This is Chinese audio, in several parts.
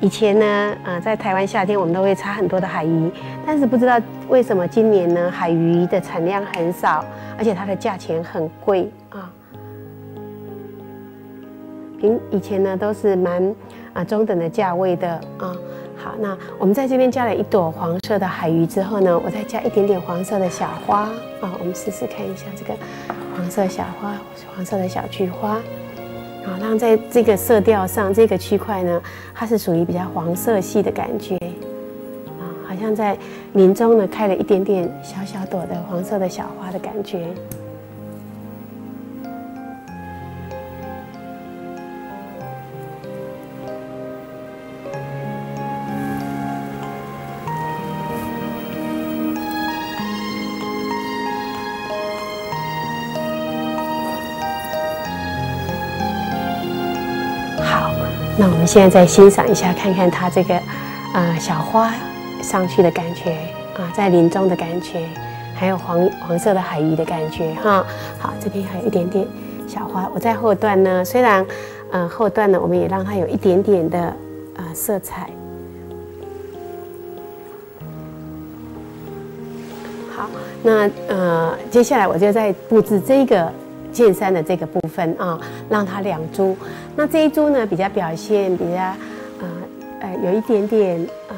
以前呢，呃，在台湾夏天我们都会插很多的海鱼，但是不知道为什么今年呢，海鱼的产量很少，而且它的价钱很贵啊。平以前呢都是蛮啊中等的价位的啊。好，那我们在这边加了一朵黄色的海鱼之后呢，我再加一点点黄色的小花啊，我们试试看一下这个黄色小花，黄色的小菊花啊，让在这个色调上这个区块呢，它是属于比较黄色系的感觉啊，好像在林中呢开了一点点小小朵的黄色的小花的感觉。那我们现在再欣赏一下，看看它这个，呃，小花上去的感觉啊，在林中的感觉，还有黄黄色的海鱼的感觉哈。好，这边还有一点点小花。我在后段呢，虽然，呃，后段呢，我们也让它有一点点的呃色彩。好，那呃，接下来我就在布置这个。剑山的这个部分啊，让它两株。那这一株呢，比较表现比较，呃呃，有一点点呃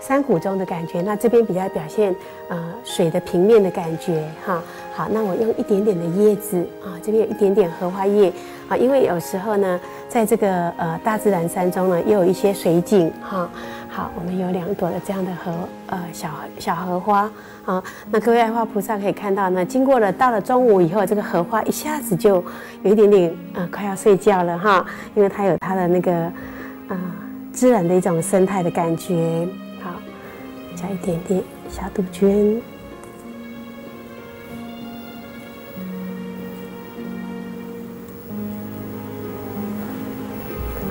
山谷中的感觉。那这边比较表现呃水的平面的感觉哈。好，那我用一点点的叶子啊，这边有一点点荷花叶啊，因为有时候呢，在这个呃大自然山中呢，也有一些水景哈。好，我们有两朵的这样的荷呃小小荷花啊。那各位爱花菩萨可以看到呢，经过了到了中午以后，这个荷花一下子就有一点点呃快要睡觉了哈，因为它有它的那个啊自然的一种生态的感觉。好，加一点点小杜鹃。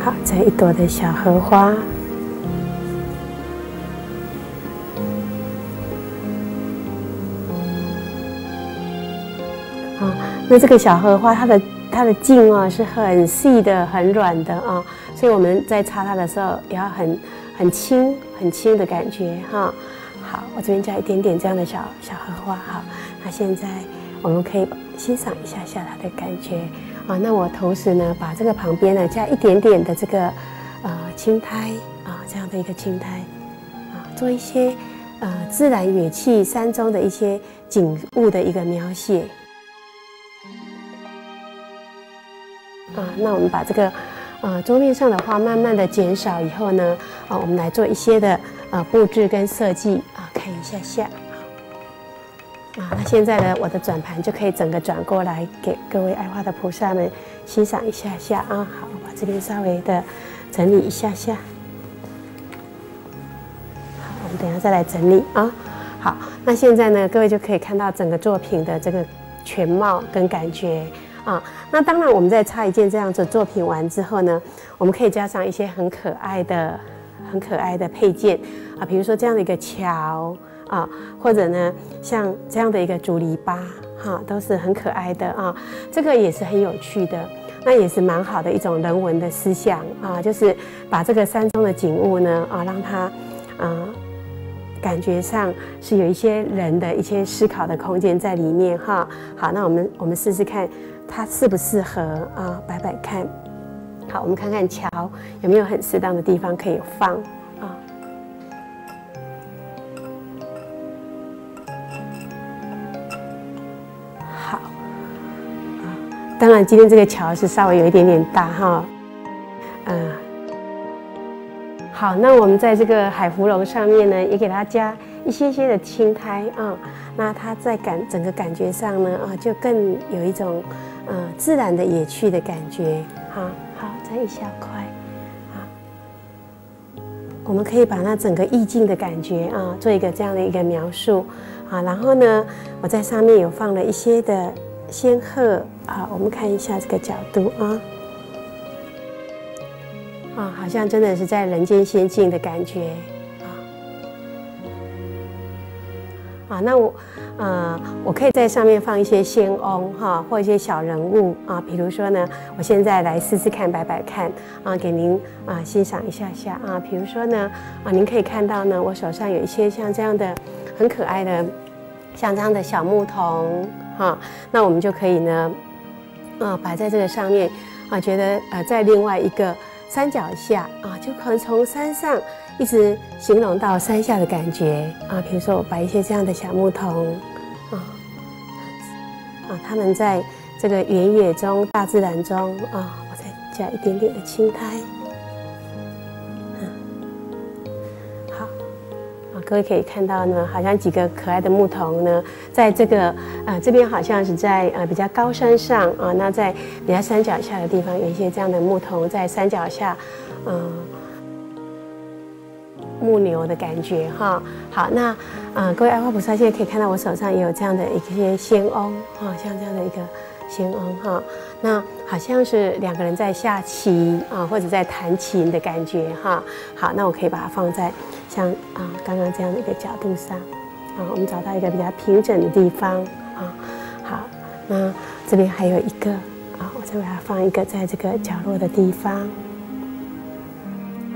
好，再一朵的小荷花。啊那这个小荷花，它的它的茎啊是很细的、很软的啊，所以我们在插它的时候也要很很轻、很轻的感觉哈。好，我这边加一点点这样的小小荷花哈。那现在我们可以欣赏一下下它的感觉啊。那我同时呢，把这个旁边呢加一点点的这个呃青苔啊，这样的一个青苔啊，做一些呃自然乐器山中的一些景物的一个描写。啊，那我们把这个，呃，桌面上的花慢慢的减少以后呢，啊，我们来做一些的呃布置跟设计啊，看一下下，啊，那现在呢，我的转盘就可以整个转过来给各位爱花的菩萨们欣赏一下下啊，好，把这边稍微的整理一下下，好，我们等下再来整理啊，好，那现在呢，各位就可以看到整个作品的这个全貌跟感觉。啊，那当然，我们在插一件这样子作品完之后呢，我们可以加上一些很可爱的、很可爱的配件啊，比如说这样的一个桥啊，或者呢，像这样的一个竹篱笆，哈，都是很可爱的啊。这个也是很有趣的，那也是蛮好的一种人文的思想啊，就是把这个山中的景物呢啊，让它啊，感觉上是有一些人的一些思考的空间在里面哈。好，那我们我们试试看。它适不适合啊？摆摆看，好，我们看看桥有没有很适当的地方可以放啊。好，当然今天这个桥是稍微有一点点大哈，嗯，好，那我们在这个海芙蓉上面呢，也给它加一些些的青苔啊，那它在感整个感觉上呢啊，就更有一种。嗯，自然的野趣的感觉，哈，好，再一小块，啊，我们可以把那整个意境的感觉啊，做一个这样的一个描述，啊，然后呢，我在上面有放了一些的仙鹤，啊，我们看一下这个角度啊，啊，好像真的是在人间仙境的感觉，啊，那我，呃，我可以在上面放一些仙翁哈，或一些小人物啊，比如说呢，我现在来试试看，摆摆看啊，给您啊欣赏一下下啊，比如说呢，啊，您可以看到呢，我手上有一些像这样的很可爱的，像这样的小牧童哈，那我们就可以呢，啊，摆在这个上面啊，觉得呃，在另外一个山脚下啊，就可能从山上。一直形容到山下的感觉啊，比如说我摆一些这样的小牧童啊，啊，他们在这个原野中、大自然中啊，我再加一点点的青苔，嗯，好，啊，各位可以看到呢，好像几个可爱的牧童呢，在这个啊这边好像是在啊比较高山上啊，那在比较山脚下的地方有一些这样的牧童在山脚下，嗯。牧牛的感觉哈，好，那啊，各位爱花菩萨现在可以看到我手上也有这样的一些仙翁哈，像这样的一个仙翁哈，那好像是两个人在下棋啊，或者在弹琴的感觉哈。好，那我可以把它放在像啊刚刚这样的一个角度上啊，我们找到一个比较平整的地方啊。好，那这边还有一个啊，我再把它放一个在这个角落的地方。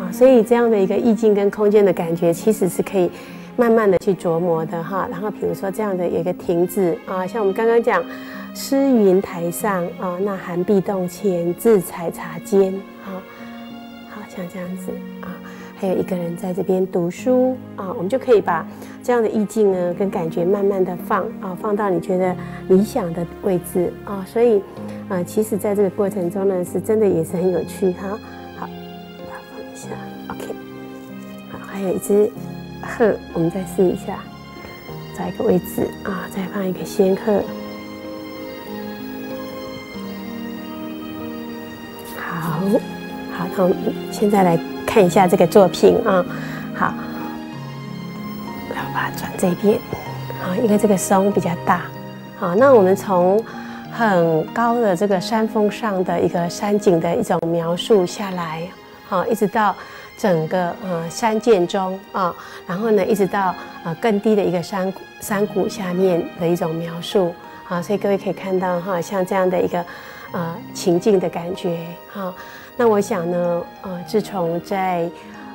啊所以这样的一个意境跟空间的感觉，其实是可以慢慢的去琢磨的哈。然后比如说这样的有一个亭子啊，像我们刚刚讲，诗云台上啊，那寒碧洞前自采茶间啊，好像这样子啊，还有一个人在这边读书啊，我们就可以把这样的意境呢跟感觉慢慢的放啊，放到你觉得理想的位置啊。所以啊，其实在这个过程中呢，是真的也是很有趣哈。一只鹤，我们再试一下，找一个位置啊，再放一个仙鹤。好，好，那我们现在来看一下这个作品啊。好，我要把它转这边啊，因为这个松比较大。好，那我们从很高的这个山峰上的一个山景的一种描述下来，好，一直到。整个呃山涧中啊，然后呢，一直到呃更低的一个山谷山谷下面的一种描述啊，所以各位可以看到哈，像这样的一个呃情境的感觉哈。那我想呢，呃，自从在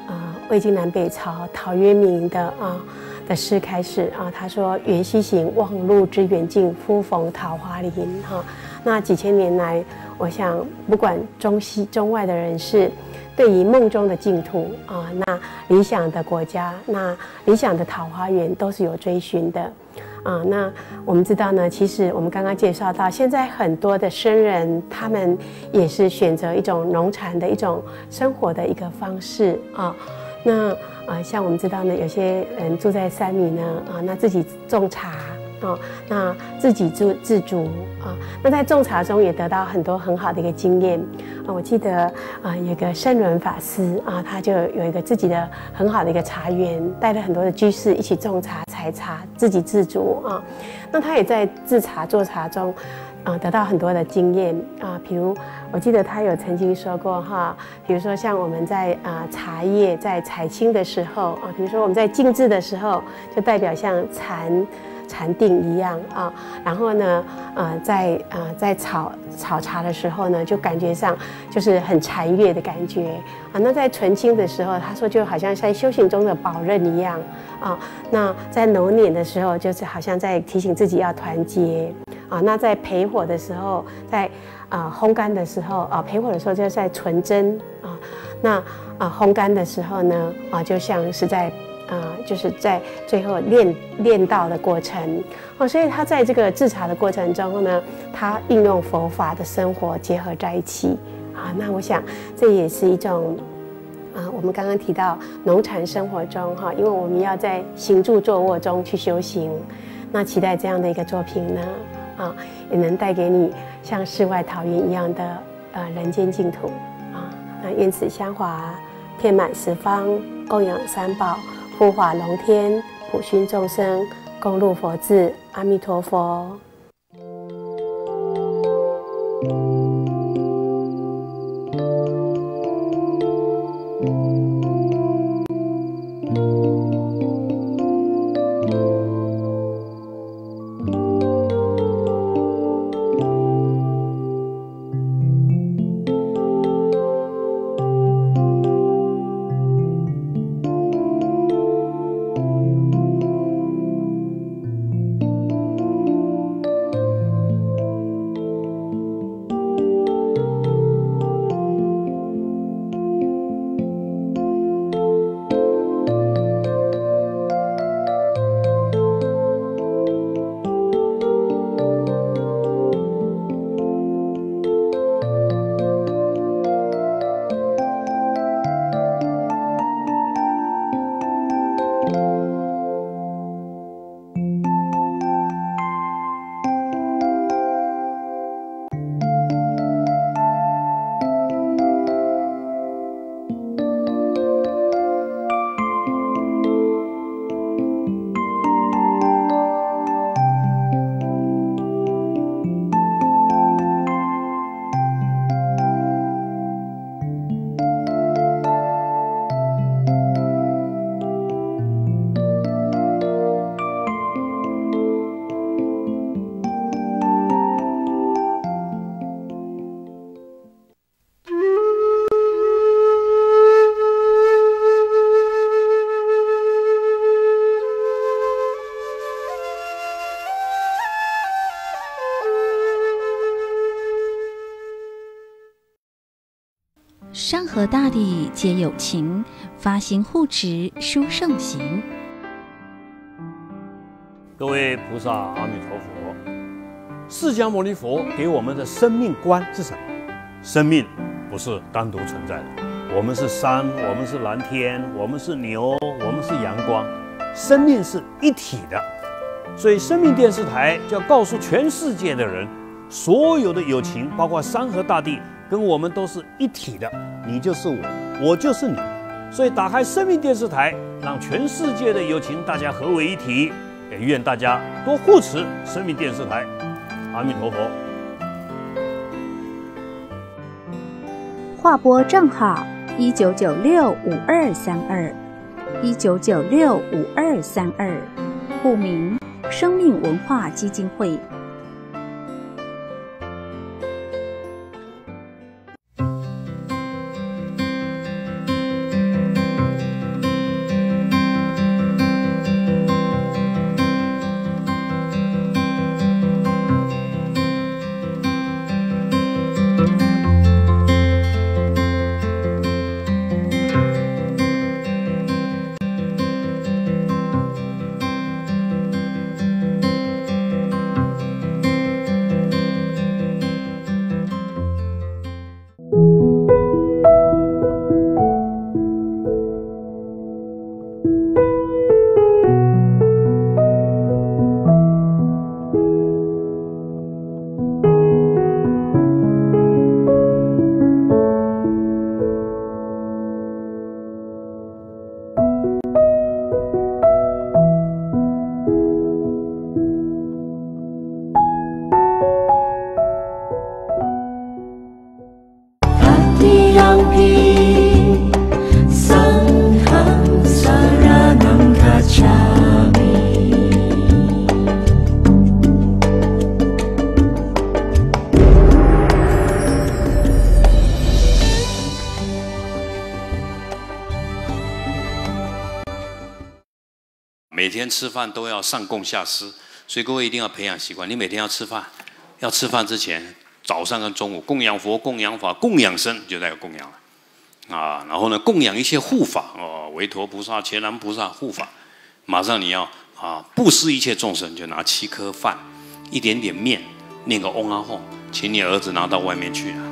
呃魏晋南北朝陶渊明的啊的诗开始啊，他说“缘溪行，忘路之远近，忽逢桃花林”哈。那几千年来，我想不管中西中外的人士。对于梦中的净土啊，那理想的国家，那理想的桃花源都是有追寻的啊。那我们知道呢，其实我们刚刚介绍到，现在很多的僧人，他们也是选择一种农产的一种生活的一个方式啊。那啊，像我们知道呢，有些人住在山里呢啊，那自己种茶。哦，那自给自自足啊，那在种茶中也得到很多很好的一个经验啊。我记得啊，有个圣伦法师啊，他就有一个自己的很好的一个茶园，带了很多的居士一起种茶、采茶，自给自足啊。那他也在制茶做茶中啊，得到很多的经验啊。比如我记得他有曾经说过哈，比如说像我们在啊茶叶在采青的时候啊，比如说我们在静置的时候，就代表像禅。禅定一样啊，然后呢，呃，在呃在炒炒茶的时候呢，就感觉上就是很禅悦的感觉啊。那在纯青的时候，他说就好像在修行中的宝刃一样啊。那在揉捻的时候，就是好像在提醒自己要团结啊。那在培火的时候，在啊烘干的时候啊，培火的时候就是在纯真啊。那啊烘干的时候呢啊，就像是在。啊，就是在最后练练道的过程哦，所以他在这个制茶的过程中呢，他运用佛法的生活结合在一起啊。那我想这也是一种啊，我们刚刚提到农禅生活中哈，因为我们要在行住坐卧中去修行，那期待这样的一个作品呢啊，也能带给你像世外桃源一样的呃人间净土啊。那愿此香华遍满十方，供养三宝。护法龙天，普熏众生，共入佛智。阿弥陀佛。和大地皆有情，发心护持殊胜行。各位菩萨，阿弥陀佛。释迦牟尼佛给我们的生命观是什么？生命不是单独存在的，我们是山，我们是蓝天，我们是牛，我们是阳光，生命是一体的。所以，生命电视台就要告诉全世界的人，所有的友情，包括山河大地，跟我们都是一体的。你就是我，我就是你。所以，打开生命电视台，让全世界的友情大家合为一体。也愿大家多护持生命电视台。阿弥陀佛。划拨账号：一九九六五二三二，一九九六五二三二，户名：生命文化基金会。每天吃饭都要上供下施，所以各位一定要培养习惯。你每天要吃饭，要吃饭之前，早上跟中午供养佛、供养法、供养僧，就在供养了啊。然后呢，供养一些护法哦，韦陀菩萨、伽蓝菩萨护法。马上你要啊，布施一切众生，就拿七颗饭、一点点面，念个嗡阿吽，请你儿子拿到外面去啊。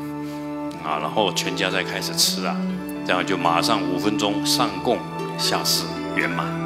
啊，然后全家再开始吃啊，这样就马上五分钟上供下施圆满。